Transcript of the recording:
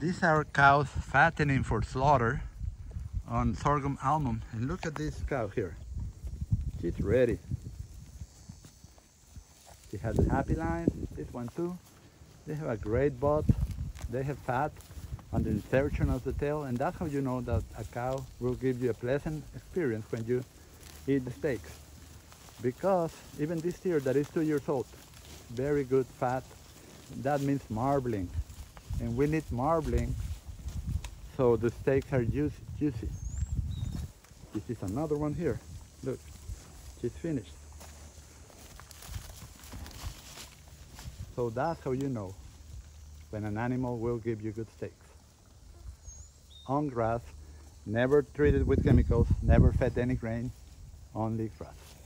These are cows fattening for slaughter on sorghum almum. And look at this cow here. She's ready. She has a happy lines, this one too. They have a great butt. They have fat on the insertion of the tail and that's how you know that a cow will give you a pleasant experience when you eat the steaks. Because even this steer that is two years old, very good fat, that means marbling. And we need marbling so the steaks are juicy. juicy. This is another one here. Look, she's finished. So that's how you know when an animal will give you good steaks. On grass, never treated with chemicals, never fed any grain, only grass.